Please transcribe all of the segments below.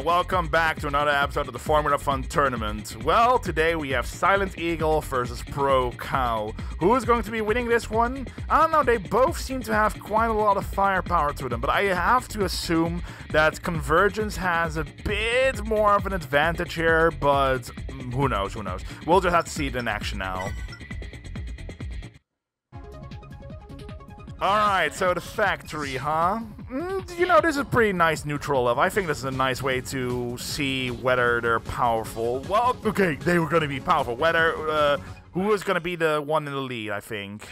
welcome back to another episode of the Formula Front Tournament. Well, today we have Silent Eagle versus Pro Cow. Who is going to be winning this one? I don't know, they both seem to have quite a lot of firepower to them, but I have to assume that Convergence has a bit more of an advantage here, but who knows, who knows. We'll just have to see it in action now. Alright, so the factory, huh? Mm, you know, this is a pretty nice neutral level. I think this is a nice way to see whether they're powerful. Well, okay, they were going to be powerful. Whether, uh, who is going to be the one in the lead, I think.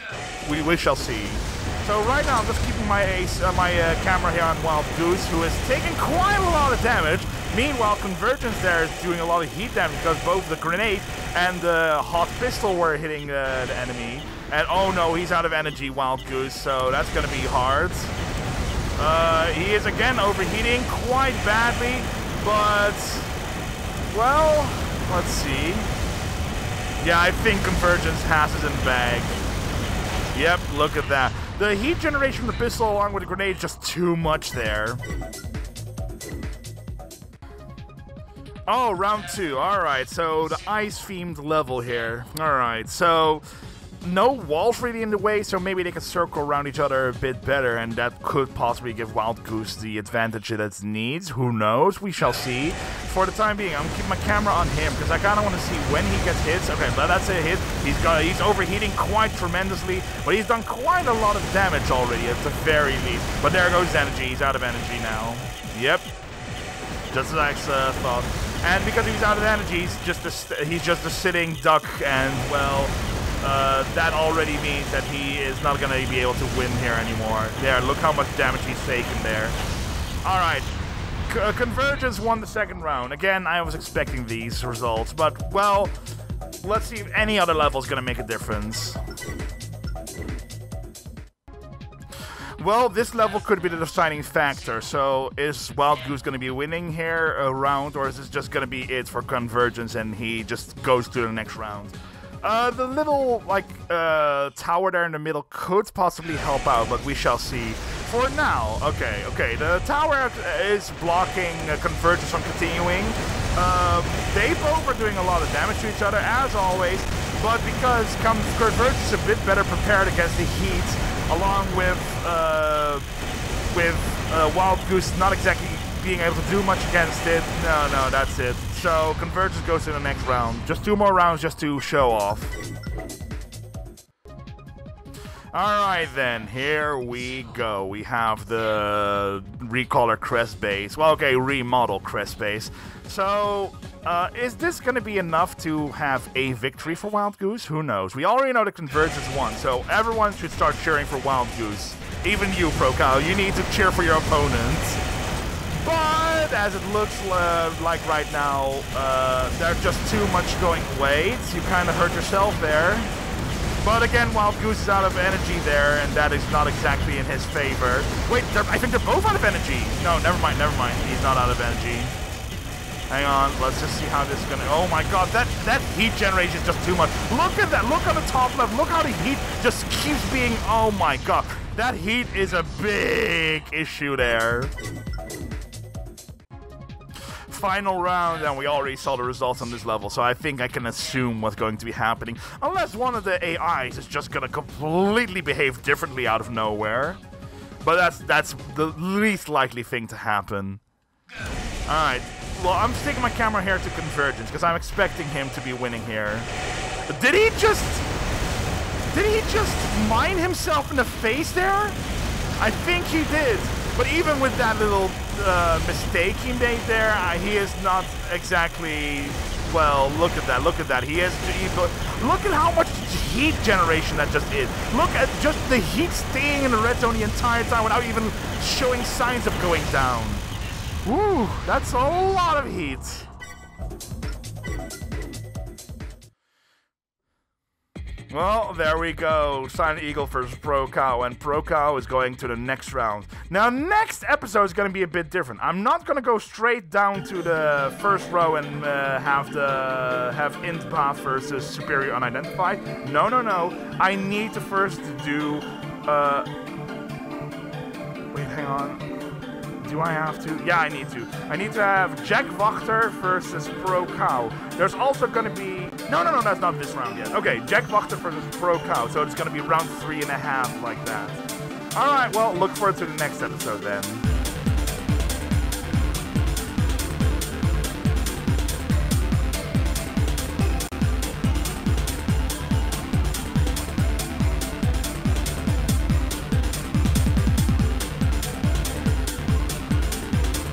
We, we shall see. So right now, I'm just keeping my ace, uh, my uh, camera here on Wild Goose, who is taking quite a lot of damage. Meanwhile, Convergence there is doing a lot of heat damage because both the grenade and the hot pistol were hitting uh, the enemy. And oh no, he's out of energy, Wild Goose, so that's gonna be hard. Uh, he is again overheating quite badly, but, well, let's see. Yeah, I think Convergence has it in bag. Yep, look at that. The heat generation from the pistol along with the grenade is just too much there. Oh, round two. Alright, so the ice-themed level here. Alright, so no walls really in the way, so maybe they can circle around each other a bit better, and that could possibly give Wild Goose the advantage that it needs. Who knows? We shall see. For the time being, I'm gonna keep my camera on him because I kind of want to see when he gets hits. Okay, that's a hit. He's got he's overheating quite tremendously, but he's done quite a lot of damage already at the very least. But there goes energy. He's out of energy now. Yep. Just as I uh, thought. And because he's out of energy, he's just a, he's just a sitting duck, and well, uh, that already means that he is not going to be able to win here anymore. There, look how much damage he's taken there. Alright, uh, Convergence won the second round. Again, I was expecting these results, but, well, let's see if any other level is going to make a difference. Well, this level could be the deciding factor. So, is Wild Goose going to be winning here a round, or is this just going to be it for Convergence and he just goes to the next round? Uh, the little, like, uh, tower there in the middle could possibly help out, but we shall see. For now, okay, okay, the tower is blocking uh, Convergence from continuing. Um, they both are doing a lot of damage to each other, as always, but because Convergence is a bit better prepared against the heat, along with, uh, with uh, Wild Goose not exactly being able to do much against it. No, no, that's it. So Convergence goes to the next round. Just two more rounds just to show off. Alright then, here we go. We have the recolor crest base. Well, okay, remodel crest base. So, uh, is this going to be enough to have a victory for Wild Goose? Who knows? We already know the Convergence won, so everyone should start cheering for Wild Goose. Even you, Pro Cow, you need to cheer for your opponents. As it looks uh, like right now, uh, there's just too much going late. You kind of hurt yourself there. But again, Wild Goose is out of energy there, and that is not exactly in his favor. Wait, I think they're both out of energy. No, never mind, never mind. He's not out of energy. Hang on, let's just see how this is gonna. Oh my god, that that heat generation is just too much. Look at that. Look on the top left. Look how the heat just keeps being. Oh my god, that heat is a big issue there final round, and we already saw the results on this level, so I think I can assume what's going to be happening. Unless one of the AIs is just gonna completely behave differently out of nowhere. But that's that's the least likely thing to happen. Alright, well, I'm sticking my camera here to Convergence, because I'm expecting him to be winning here. Did he just... Did he just mine himself in the face there? I think he did. But even with that little uh, mistake he made there, uh, he is not exactly. Well, look at that. Look at that. He has. He, look at how much heat generation that just is. Look at just the heat staying in the red zone the entire time without even showing signs of going down. Woo, that's a lot of heat. Well, there we go. Silent Eagle versus Pro Cow, and Pro Cow is going to the next round. Now, next episode is going to be a bit different. I'm not going to go straight down to the first row and uh, have the have int path versus superior unidentified. No, no, no. I need to first do. Uh, wait, hang on. do I have to? Yeah, I need to. I need to have Jack Wachter versus Pro Cow. There's also going to be... No, no, no, that's not this round yet. Okay, Jack Wachter versus Pro Cow. So it's to be round three and a half like that. All right, well, look forward to the next episode then.